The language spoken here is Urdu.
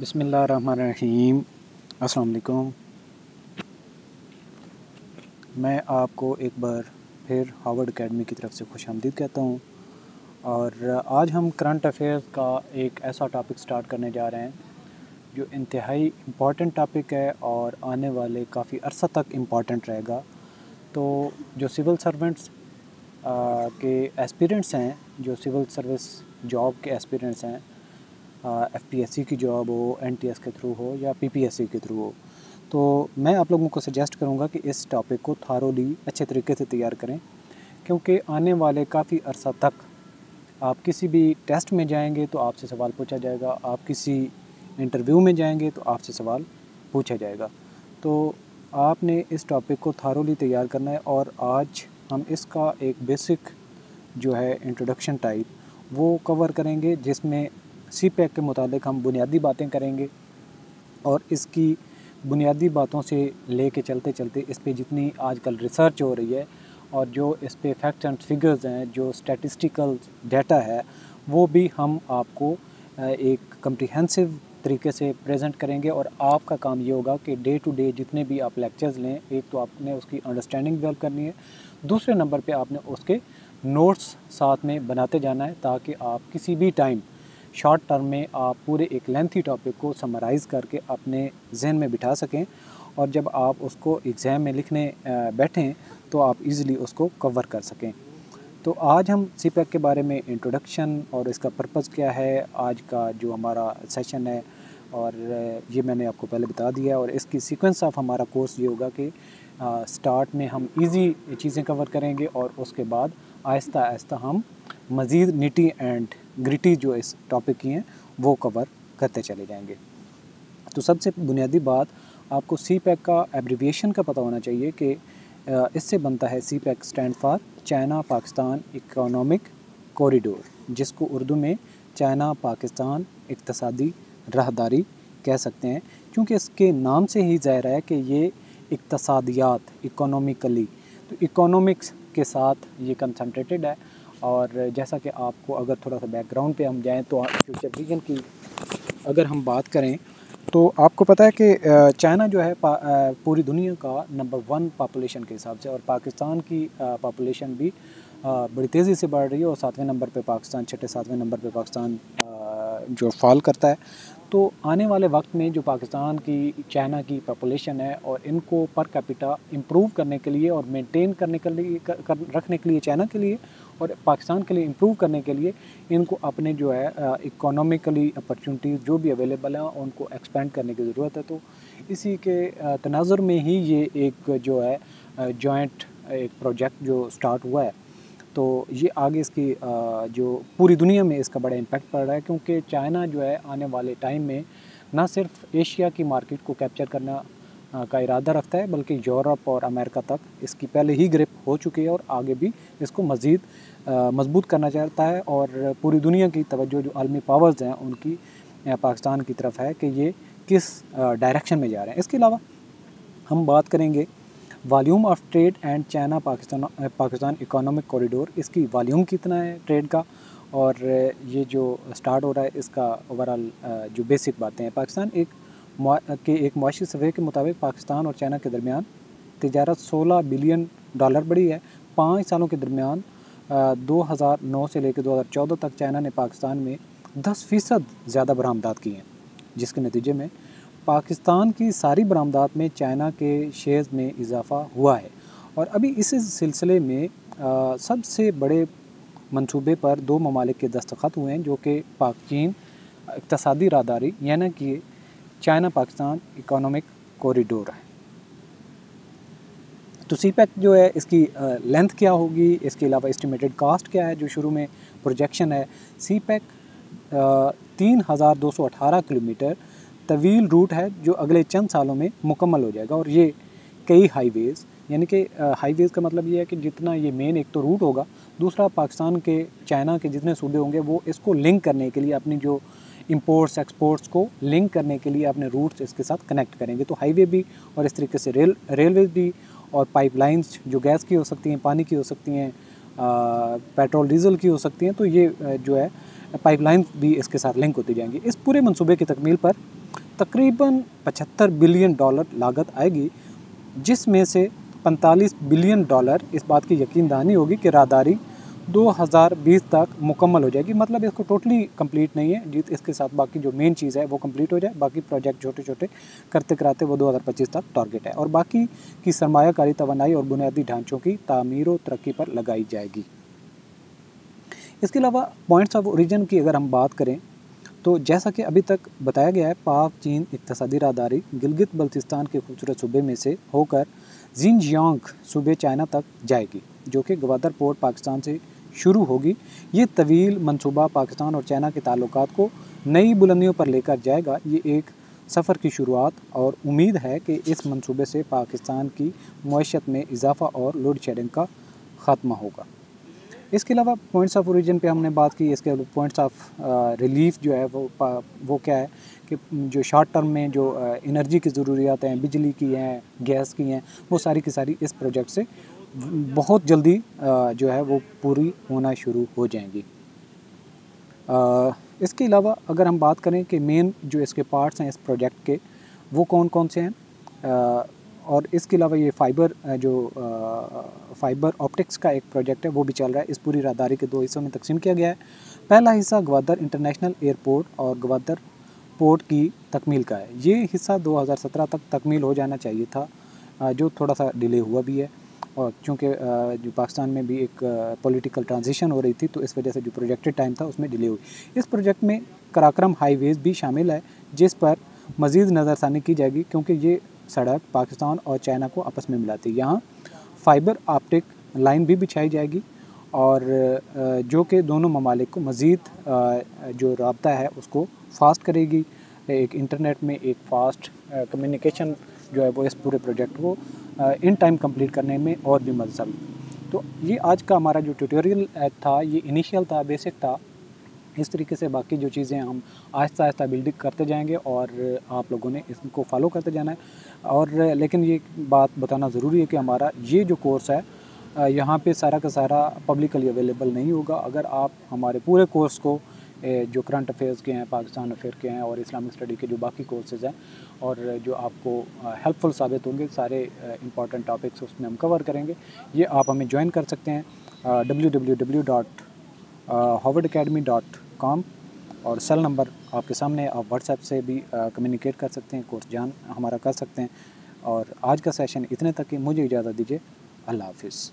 بسم اللہ الرحمن الرحیم۔ السلام علیکم۔ میں آپ کو ایک بار پھر ہاورڈ اکیڈمی کی طرف سے خوش آمدید کہتا ہوں۔ اور آج ہم کرنٹ افیئرز کا ایک ایسا ٹاپک سٹارٹ کرنے جا رہے ہیں، جو انتہائی امپورٹنٹ ٹاپک ہے اور آنے والے کافی عرصہ تک امپورٹنٹ رہے گا۔ تو جو سول سرونٹس کے ایسپیرنٹس ہیں، جو سول سروس جاب کے ایسپیرنٹس ہیں ایف پی ایس سی کی جاب ہو، این ٹی ایس کے تھرو ہو یا پی پی ایس سی کے تھرو ہو۔ تو میں آپ لوگوں کو سجیسٹ کروں گا کہ اس ٹاپک کو تھارولی اچھے طریقے سے تیار کریں، کیونکہ آنے والے کافی عرصہ تک آپ کسی بھی ٹیسٹ میں جائیں گے تو آپ سے سوال پوچھا جائے گا، آپ کسی انٹرویو میں جائیں گے تو آپ سے سوال پوچھا جائے گا۔ تو آپ نے اس ٹاپک کو تھارولی تیار کرنا ہے اور آج ہم اس کا ایک بیسک جو ہے انٹروڈکشن ٹائپ وہ کور کریں گے، جس میں سی پیک کے متعلق ہم بنیادی باتیں کریں گے اور اس کی بنیادی باتوں سے لے کے چلتے چلتے اس پہ جتنی آج کل ریسرچ ہو رہی ہے اور جو اس پہ فیکٹس اینڈ فگرز ہیں، جو اسٹیٹسٹیکل ڈیٹا ہے، وہ بھی ہم آپ کو ایک کمپریہنسو طریقے سے پریزنٹ کریں گے اور آپ کا کام یہ ہوگا کہ ڈے ٹو ڈے جتنے بھی آپ لیکچرز لیں، ایک تو آپ نے اس کی انڈرسٹینڈنگ ڈیولپ کرنی ہے، دوسرے نمبر پہ آپ نے اس کے نوٹس ساتھ میں بناتے جانا ہے تاکہ آپ کسی بھی ٹائم شارٹ ٹرم میں آپ پورے ایک لینتھی ٹاپک کو سمرائز کر کے اپنے ذہن میں بٹھا سکیں اور جب آپ اس کو ایگزام میں لکھنے بیٹھیں تو آپ ایزیلی اس کو کور کر سکیں۔ تو آج ہم سی پیک کے بارے میں انٹروڈکشن اور اس کا پرپز کیا ہے، آج کا جو ہمارا سیشن ہے اور یہ میں نے آپ کو پہلے بتا دیا اور اس کی سیکوینس آف ہمارا کورس یہ ہوگا کہ سٹارٹ میں ہم ایزی چیزیں کور کریں گے اور اس کے بعد آہستہ آہستہ ہم مزید نیٹی اینڈ گریٹی جو اس ٹاپک کی ہیں، وہ کور کرتے چلے جائیں گے۔ تو سب سے بنیادی بات، آپ کو سی پیک کا ایبریویشن کا پتہ ہونا چاہیے کہ اس سے بنتا ہے CPEC stand for China Pakistan economic corridor جس کو اردو میں چائنا پاکستان اقتصادی راہداری کہہ سکتے ہیں۔ کیونکہ اس کے نام سے ہی ظاہر ہے کہ یہ اقتصادیات اکانومیکلی تو اکانومکس کے ساتھ یہ کنسنٹریٹڈ ہے۔ اور جیسا کہ آپ کو اگر تھوڑا سا بیک گراؤنڈ پہ ہم جائیں تو فیوچر ریجن کی اگر ہم بات کریں تو آپ کو پتہ ہے کہ چائنا جو ہے پوری دنیا کا نمبر ون پاپولیشن کے حساب سے اور پاکستان کی پاپولیشن بھی بڑی تیزی سے بڑھ رہی ہے اور ساتویں نمبر پہ پاکستان، چھٹے ساتویں نمبر پہ پاکستان جو فال کرتا ہے۔ تو آنے والے وقت میں جو پاکستان کی، چائنا کی پاپولیشن ہے اور ان کو پر کیپیٹا امپروو کرنے کے لیے اور مینٹین کرنے کے لیے رکھنے کے لیے چائنا کے لیے اور پاکستان کے لیے امپروو کرنے کے لیے ان کو اپنے جو ہے اکانومیکلی اپرچونیٹیز جو بھی اویلیبل ہیں، ان کو ایکسپینڈ کرنے کی ضرورت ہے۔ تو اسی کے تناظر میں ہی یہ ایک جو ہے جوائنٹ ایک پروجیکٹ جو سٹارٹ ہوا ہے۔ تو یہ آگے اس کی جو پوری دنیا میں اس کا بڑا امپیکٹ پڑ رہا ہے۔ کیونکہ چائنا جو ہے، آنے والے ٹائم میں نہ صرف ایشیا کی مارکیٹ کو کیپچر کرنا کا ارادہ رکھتا ہے، بلکہ یورپ اور امریکہ تک اس کی پہلے ہی گرپ ہو چکی ہے اور آگے بھی اس کو مزید مضبوط کرنا چاہتا ہے اور پوری دنیا کی توجہ جو عالمی پاورز ہیں، ان کی پاکستان کی طرف ہے کہ یہ کس ڈائریکشن میں جا رہے ہیں۔ اس کے علاوہ ہم بات کریں گے volume of trade and China Pakistan Pakistan economic corridor اس کی والیوم کتنا ہے ٹریڈ کا؟ اور یہ جو سٹارٹ ہو رہا ہے، اس کا اوور آل جو بیسک باتیں ہیں۔ پاکستان ایک کے ایک معاشی صفحے کے مطابق پاکستان اور چائنا کے درمیان تجارت سولہ بلین ڈالر بڑھی ہے۔ پانچ سالوں کے درمیان دو ہزار نو سے لے کے دو ہزار چودہ تک چائنا نے پاکستان میں دس فیصد زیادہ برآمدات کی ہیں، جس کے نتیجے میں پاکستان کی ساری برآمدات میں چائنا کے شیئرز میں اضافہ ہوا ہے۔ اور ابھی اس سلسلے میں سب سے بڑے منصوبے پر دو ممالک کے دستخط ہوئے ہیں، جو کہ پاک چین اقتصادی راداری یعنی کہ چائنا پاکستان اکانومک کوریڈور ہے۔ تو سی پیک جو ہے، اس کی لینتھ کیا ہوگی؟ اس کے علاوہ اسٹیمیٹڈ کاسٹ کیا ہے جو شروع میں پروجیکشن ہے؟ سی پیک تین ہزار دو سو اٹھارہ کلو میٹر طویل روٹ ہے جو اگلے چند سالوں میں مکمل ہو جائے گا۔ اور یہ کئی ہائی ویز یعنی کہ ہائی ویز کا مطلب یہ ہے کہ جتنا یہ مین ایک تو روٹ ہوگا، دوسرا پاکستان کے، چائنا کے جتنے صوبے ہوں گے، وہ اس کو لنک کرنے کے لیے اپنی جو امپورٹس ایکسپورٹس کو لنک کرنے کے لیے اپنے روٹس اس کے ساتھ کنیکٹ کریں گے۔ تو ہائی وے بھی اور اس طریقے سے ریل ریلویز بھی اور پائپ لائنس جو گیس کی ہو سکتی ہیں، پانی کی ہو سکتی ہیں پیٹرول ڈیزل کی ہو سکتی ہیں، تو یہ جو ہے پائپ لائنس بھی اس کے ساتھ لنک ہوتی جائیں گی۔ اس پورے منصوبے کی تکمیل پر تقریباً پچہتر بلین ڈالر لاگت آئے گی، جس میں سے پنتالیس بلین ڈالر اس بات کی یقین دہانی ہوگی کہ راہداری دو ہزار بیس تک مکمل ہو جائے گی۔ مطلب اس کو ٹوٹلی کمپلیٹ نہیں ہے۔ جیت اس کے ساتھ باقی جو مین چیز ہے وہ کمپلیٹ ہو جائے۔ باقی پروجیکٹ چھوٹے چھوٹے کرتے کراتے وہ دو ہزار پچیس تک ٹارگیٹ ہے۔ اور باقی کی سرمایہ کاری، توانائی اور بنیادی ڈھانچوں کی تعمیر و ترقی پر لگائی جائے گی۔ اس کے علاوہ پوائنٹس آف اوریجن کی اگر ہم بات کریں، تو جیسا کہ ابھی تک بتایا گیا ہے، پاک چین اقتصادی راہداری گلگت بلتستان کے خوبصورت صوبے میں سے ہو کر زین جیانگ صوبے چائنا تک جائے گی، جو کہ گوادر پورٹ، پاکستان سے شروع ہوگی۔ یہ طویل منصوبہ پاکستان اور چائنا کے تعلقات کو نئی بلندیوں پر لے کر جائے گا۔ یہ ایک سفر کی شروعات اور امید ہے کہ اس منصوبے سے پاکستان کی معیشت میں اضافہ اور لوڈ شیڈنگ کا خاتمہ ہوگا۔ اس کے علاوہ پوائنٹس آف اوریجن پہ ہم نے بات کی۔ اس کے پوائنٹس آف ریلیف جو ہے وہ وہ کیا ہے کہ جو شارٹ ٹرم میں جو انرجی کی ضروریات ہیں بجلی کی ہیں، گیس کی ہیں، وہ ساری کی ساری اس پروجیکٹ سے بہت جلدی جو ہے وہ پوری ہونا شروع ہو جائیں گی۔ اس کے علاوہ اگر ہم بات کریں کہ مین جو اس کے پارٹس ہیں اس پروجیکٹ کے، وہ کون کون سے ہیں؟ اور اس کے علاوہ یہ فائبر جو فائبر آپٹکس کا ایک پروجیکٹ ہے، وہ بھی چل رہا ہے۔ اس پوری راہداری کے دو حصوں میں تقسیم کیا گیا ہے۔ پہلا حصہ گوادر انٹرنیشنل ایئرپورٹ اور گوادر پورٹ کی تکمیل کا ہے۔ یہ حصہ دو ہزار سترہ تک تکمیل ہو جانا چاہیے تھا جو تھوڑا سا ڈیلے ہوا بھی ہے۔ اور چونکہ جو پاکستان میں بھی ایک پولیٹیکل ٹرانزیشن ہو رہی تھی، تو اس وجہ سے جو پروجیکٹڈ ٹائم تھا، اس میں ڈیلے ہوئی۔ اس پروجیکٹ میں کراکرم ہائی ویز بھی شامل ہے، جس پر مزید نظر ثانی کی جائے گی، کیونکہ یہ سڑک پاکستان اور چائنا کو آپس میں ملاتی ہے۔ یہاں فائبر آپٹک لائن بھی بچھائی جائے گی اور جو کہ دونوں ممالک کو مزید جو رابطہ ہے، اس کو فاسٹ کرے گی۔ ایک انٹرنیٹ میں ایک فاسٹ کمیونیکیشن جو ہے، وہ اس پورے پروجیکٹ کو ان ٹائم کمپلیٹ کرنے میں اور بھی مدد تو یہ آج کا ہمارا جو ٹیوٹوریل تھا، یہ انیشیل تھا بیسک تھا۔ اس طریقے سے باقی جو چیزیں ہم آہستہ آہستہ بلڈنگ کرتے جائیں گے اور آپ لوگوں نے اس کو فالو کرتے جانا ہے۔ اور لیکن یہ بات بتانا ضروری ہے کہ ہمارا یہ جو کورس ہے یہاں پہ سارا کا سارا پبلکلی اویلیبل نہیں ہوگا۔ اگر آپ ہمارے پورے کورس کو جو کرنٹ افیئرس کے ہیں، پاکستان افیئر کے ہیں اور اسلامک اسٹڈی کے جو باقی کورسز ہیں، اور جو آپ کو ہیلپ فل ثابت ہوں گے، سارے امپورٹنٹ ٹاپکس اس میں ہم کور کریں گے۔ یہ آپ ہمیں جوائن کر سکتے ہیں W W W dot Howard academy dot com اور سیل نمبر آپ کے سامنے، آپ واٹس ایپ سے بھی کمیونیکیٹ کر سکتے ہیں کورس جان ہمارا کر سکتے ہیں۔ اور آج کا سیشن اتنے تک کہ مجھے اجازت دیجیے، اللہ حافظ۔